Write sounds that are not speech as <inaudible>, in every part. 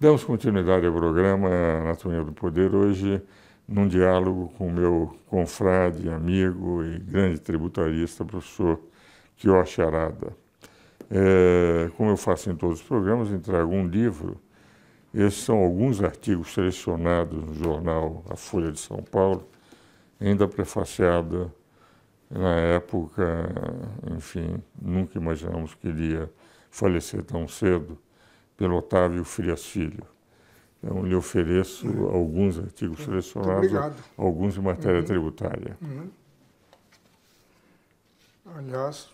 Damos continuidade ao programa Anatomia do Poder, hoje num diálogo com o meu confrade, amigo e grande tributarista, professor Kioshi Arada. É, como eu faço em todos os programas, entrego um livro. Esses são alguns artigos selecionados no jornal A Folha de São Paulo, ainda prefaciada na época, enfim, nunca imaginamos que iria falecer tão cedo, pelo Otávio Frias Filho. Então, lhe ofereço uhum. alguns artigos selecionados, alguns de matéria uhum. tributária. Uhum. Aliás,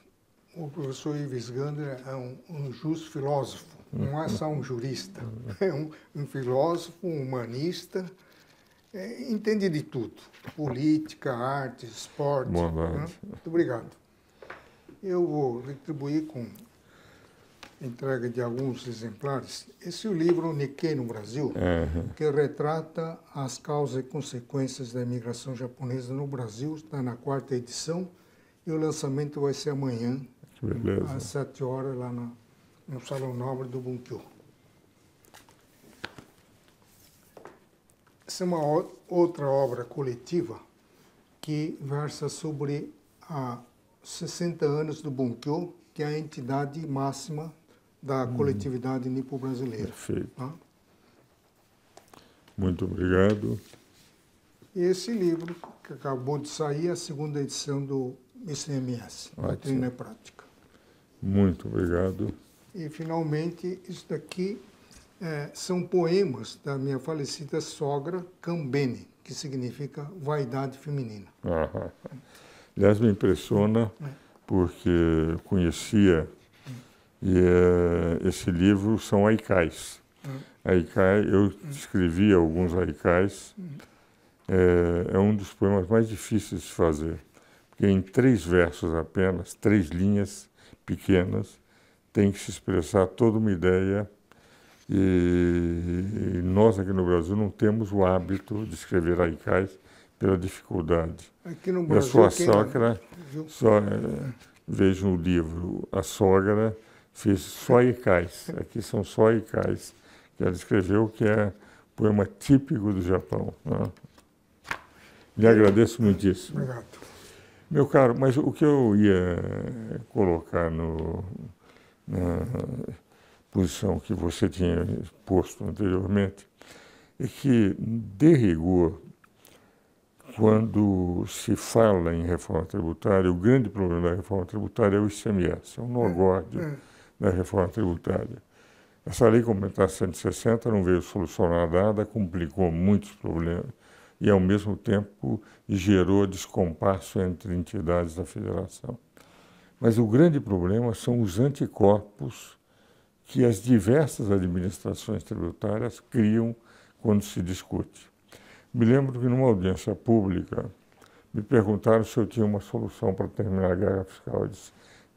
o professor Ives Gander é um, um justo filósofo, não é só um jurista, <laughs> é um, um filósofo, um humanista, é, entende de tudo, política, arte, esporte. Boa Né? Muito obrigado. Eu vou retribuir com entrega de alguns exemplares. Esse é o livro Nikkei no Brasil, uhum. que retrata as causas e consequências da imigração japonesa no Brasil, está na quarta edição, e o lançamento vai ser amanhã, às sete horas, lá no, no Salão Nobre do Bunkyo. Essa é uma outra obra coletiva que versa sobre a 60 anos do Bunkyo, que é a entidade máxima da hum. coletividade nipo-brasileira. Perfeito. Tá? Muito obrigado. E esse livro, que acabou de sair, é a segunda edição do ICMS, Doutrina e Prática. Muito obrigado. E, finalmente, isso daqui é, são poemas da minha falecida sogra, Cambene, que significa vaidade feminina. Ah, aliás, me impressiona, é. porque conhecia e uh, esse livro são aikais. Hum. Aikai, eu escrevi alguns aikais. É, é, um dos poemas mais difíceis de fazer, porque em três versos apenas, três linhas pequenas, tem que se expressar toda uma ideia. E, e nós aqui no Brasil não temos o hábito de escrever aikais pela dificuldade. Aqui no Brasil, a sua sogra, só, é, vejo no livro, a sogra fiz só icais. Aqui são só icais, que ela escreveu, que é poema típico do Japão. Né? Lhe agradeço muitíssimo. Obrigado. Meu caro, mas o que eu ia colocar no, na posição que você tinha posto anteriormente é que, de rigor, quando se fala em reforma tributária, o grande problema da reforma tributária é o ICMS, é um górdio. É, é da reforma tributária. Essa lei complementar 160 não veio solucionar nada, complicou muitos problemas e, ao mesmo tempo, gerou descompasso entre entidades da federação. Mas o grande problema são os anticorpos que as diversas administrações tributárias criam quando se discute. Me lembro que numa audiência pública me perguntaram se eu tinha uma solução para terminar a guerra fiscal. Eu disse,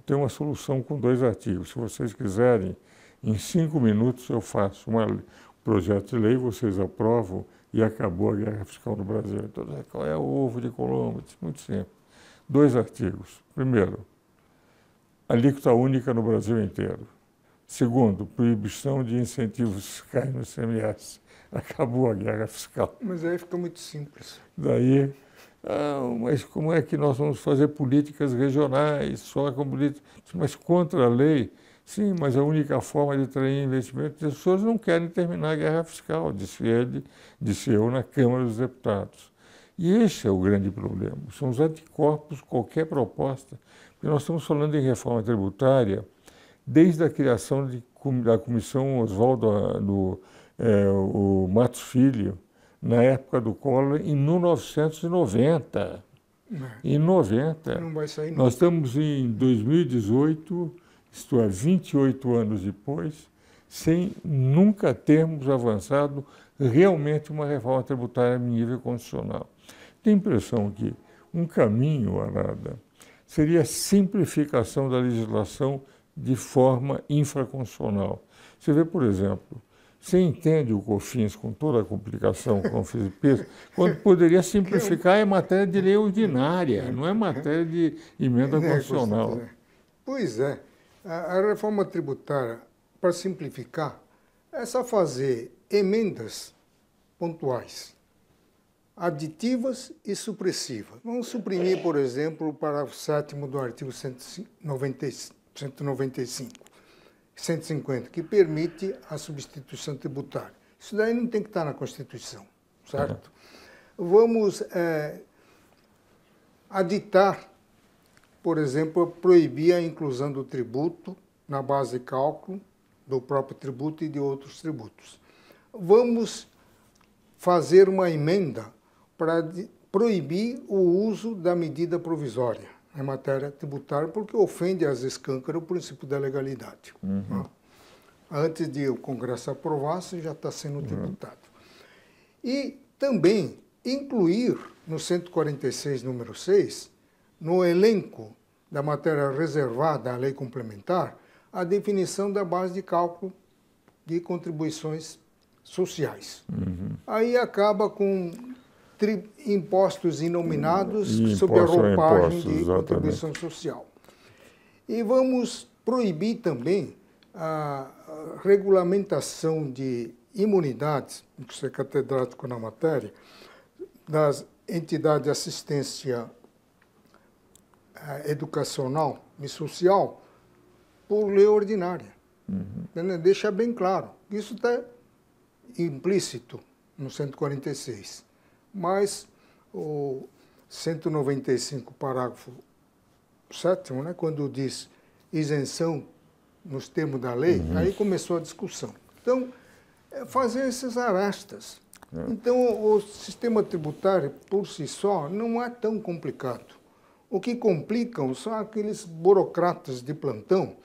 tem uma solução com dois artigos. Se vocês quiserem, em cinco minutos eu faço um projeto de lei, vocês aprovam e acabou a guerra fiscal no Brasil. Então, qual é o ovo de Colombo? Muito simples. Dois artigos. Primeiro, alíquota única no Brasil inteiro. Segundo, proibição de incentivos fiscais no ICMS. <laughs> Acabou a guerra fiscal. Mas aí fica muito simples. Daí ah, mas como é que nós vamos fazer políticas regionais, só com política, mas contra a lei? Sim, mas a única forma de atrair investimento, as pessoas não querem terminar a guerra fiscal, disse ele, disse eu na Câmara dos Deputados. E esse é o grande problema, são os anticorpos, qualquer proposta, porque nós estamos falando em reforma tributária desde a criação de, da Comissão Oswaldo, do é, o Matos Filho, na época do Collor, em 1990. É. Em 90. Não vai sair Nós estamos em 2018, isto é, 28 anos depois, sem nunca termos avançado realmente uma reforma tributária em nível constitucional. Tenho a impressão que um caminho, Arada, seria a simplificação da legislação de forma infraconstitucional. Você vê, por exemplo, você entende o COFINS com toda a complicação com o peso, quando poderia simplificar é matéria de lei ordinária, não é matéria de emenda é, constitucional. Pois é. A, reforma tributária, para simplificar, é só fazer emendas pontuais, aditivas e supressivas. Vamos suprimir, por exemplo, o parágrafo 7 do artigo 195, 150, que permite a substituição tributária. Isso daí não tem que estar na Constituição, certo? Uhum. Vamos é, aditar, por exemplo, proibir a inclusão do tributo na base de cálculo do próprio tributo e de outros tributos. Vamos fazer uma emenda para proibir o uso da medida provisória em matéria tributária, porque ofende às escâncaras o princípio da legalidade. Uhum. Né? Antes de o Congresso aprovasse, já está sendo uhum. tributado. E também incluir no 146, número 6, no elenco da matéria reservada à lei complementar, a definição da base de cálculo de contribuições sociais. Uhum. Aí acaba com impostos inominados e sob a roupagem impostos, de exatamente. contribuição social. E vamos proibir também a regulamentação de imunidades, que você é catedrático na matéria, das entidades de assistência eh, educacional e social por lei ordinária. Uhum. Deixa bem claro. Isso está implícito no 146. Mas o 195, parágrafo 7, né, quando diz isenção nos termos da lei, uhum. aí começou a discussão. Então, é fazer esses arastas. É. Então, o sistema tributário, por si só, não é tão complicado. O que complicam são aqueles burocratas de plantão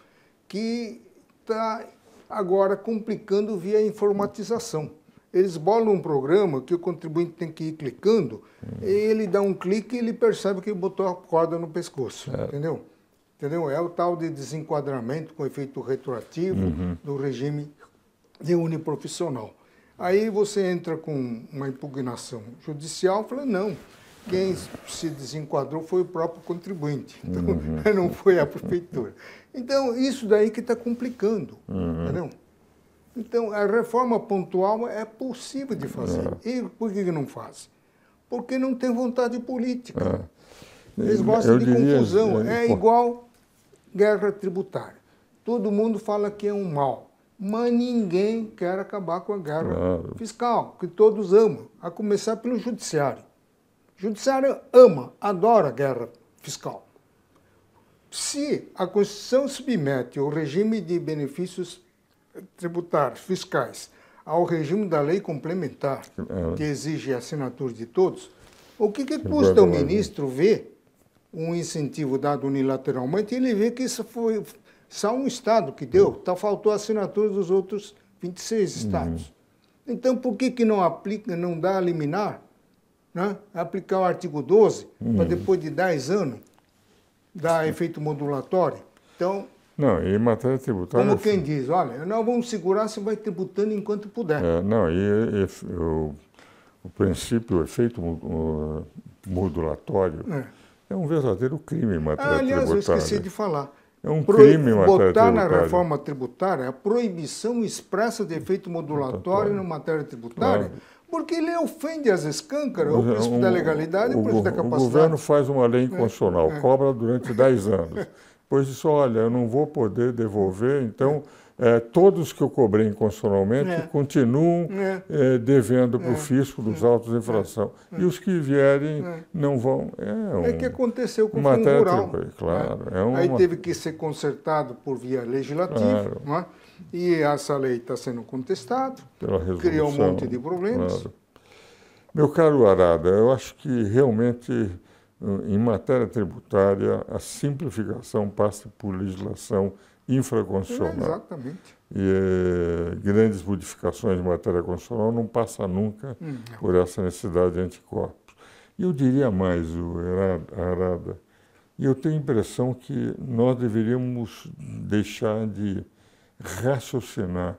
que está agora complicando via informatização. Eles bolam um programa que o contribuinte tem que ir clicando, ele dá um clique e ele percebe que botou a corda no pescoço, é. entendeu? Entendeu? É o tal de desenquadramento com efeito retroativo uhum. do regime de uniprofissional. Aí você entra com uma impugnação judicial, fala, não, quem se desenquadrou foi o próprio contribuinte, <laughs> então, uhum. não foi a prefeitura. Então, isso daí que está complicando, uhum. entendeu? Então, a reforma pontual é possível de fazer. É. E por que não faz? Porque não tem vontade política. É. Eles gostam Eu de diria, confusão. É, é igual guerra tributária. Todo mundo fala que é um mal, mas ninguém quer acabar com a guerra claro. fiscal, que todos amam, a começar pelo judiciário. O judiciário ama, adora a guerra fiscal. Se a Constituição submete o regime de benefícios tributários, fiscais, ao regime da lei complementar, é. que exige a assinatura de todos, o que, que custa o ministro ver um incentivo dado unilateralmente e ele vê que isso foi só um Estado que deu, tá, faltou a assinatura dos outros 26 uhum. Estados. Uhum. Então, por que, que não aplica, não dá a liminar, né? aplicar o artigo 12, uhum. para depois de 10 anos, dá efeito modulatório. Então. Não, e matéria tributária. Como quem diz, olha, nós vamos segurar, você vai tributando enquanto puder. É, não, e, e o, o, princípio, o efeito modulatório é. é. um verdadeiro crime em matéria ah, aliás, tributária. Aliás, eu esqueci de falar. É um crime em matéria botar tributária. na reforma tributária a proibição expressa de efeito modulatório na matéria tributária. Claro porque ele ofende as escâncaras, o princípio da legalidade e o princípio da capacidade. O governo faz uma lei inconstitucional, é. cobra durante 10 anos. <laughs> Depois diz, olha, eu não vou poder devolver, então é, todos que eu cobrei inconstitucionalmente é. continuam é. é devendo para o é. fisco dos é. autos de infração. E os que vierem não vão. É, um, é que aconteceu com o Fundo Rural. Claro, uma... Aí teve que ser consertado por via legislativa. Claro. E essa lei está sendo contestada, criou um monte de problemas. Claro. Meu caro Arada, eu acho que realmente, em matéria tributária, a simplificação passa por legislação infraconstitucional. É, exatamente. E eh, grandes modificações em matéria constitucional não passa nunca hum, por essa necessidade de anticorpos. E eu diria mais, o Arada, e eu tenho a impressão que nós deveríamos deixar de raciocinar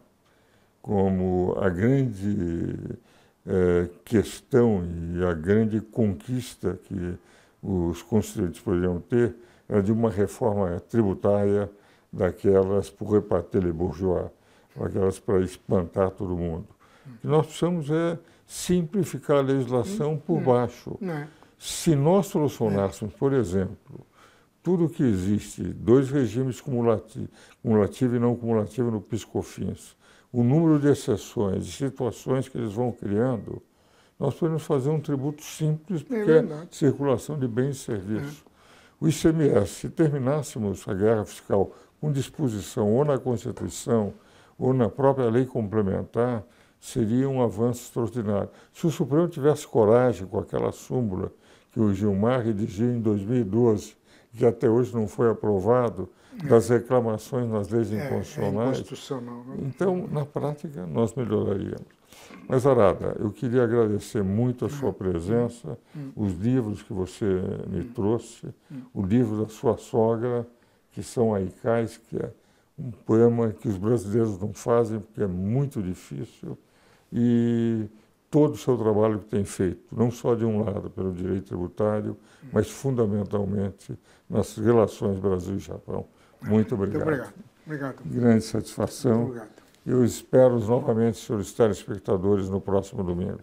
como a grande é, questão e a grande conquista que os constituintes poderiam ter era de uma reforma tributária daquelas pour repartir les bourgeois, aquelas para espantar todo mundo. O que nós precisamos é simplificar a legislação por baixo. Se nós solucionássemos, por exemplo, tudo que existe, dois regimes cumulativo e não cumulativo no piscofins, o número de exceções e situações que eles vão criando, nós podemos fazer um tributo simples, porque é, é circulação de bens e serviços. É. O ICMS, se terminássemos a guerra fiscal com disposição ou na Constituição ou na própria lei complementar, seria um avanço extraordinário. Se o Supremo tivesse coragem com aquela súmula que o Gilmar redigiu em 2012, que até hoje não foi aprovado, das reclamações nas leis é, inconstitucionais. É né? Então, na prática, nós melhoraríamos. Mas, Arada, eu queria agradecer muito a sua presença, os livros que você me trouxe, o livro da sua sogra, que são Aicais, que é um poema que os brasileiros não fazem, porque é muito difícil, e todo o seu trabalho que tem feito, não só de um lado pelo direito tributário, mas fundamentalmente nas relações Brasil e Japão. Muito obrigado. Muito obrigado. obrigado. Grande satisfação. Muito obrigado. Eu espero novamente, senhores telespectadores, no próximo domingo.